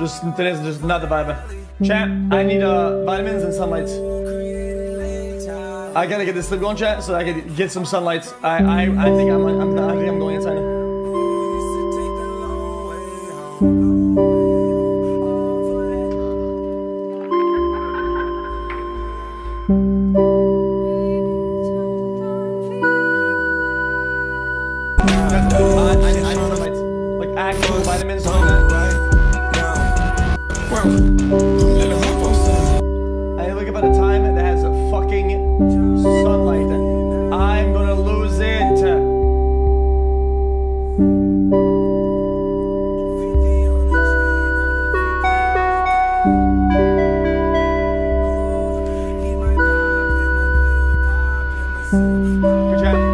Just today's just not the vibe. Chat, I need uh, vitamins and sunlight. I gotta get this sleep going, chat, so I can get some sunlight. I I, I think I'm, I'm I think I'm going inside. I, I look about a time that has a fucking sunlight. I'm gonna lose it. Good job.